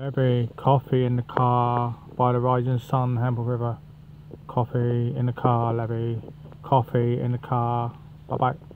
Levy, coffee in the car by the rising sun, Hamble River. Coffee in the car, Levy. Coffee in the car. Bye bye.